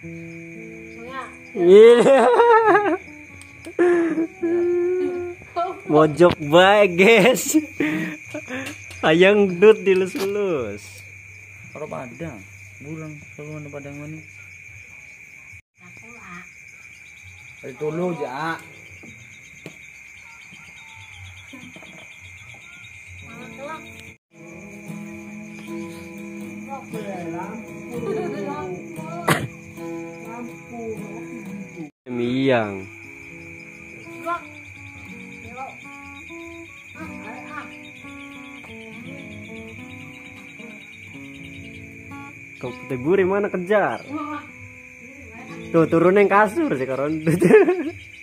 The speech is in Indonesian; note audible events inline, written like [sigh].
Iya. Mojok baik guys. Ayang dut dilus-lus. Karo padang. Bulan kalau mana padang mana? Itu lu ja. [laughs] Miyang. Kau kategori mana kejar? Tuh turun yang kasur sih karon. [laughs]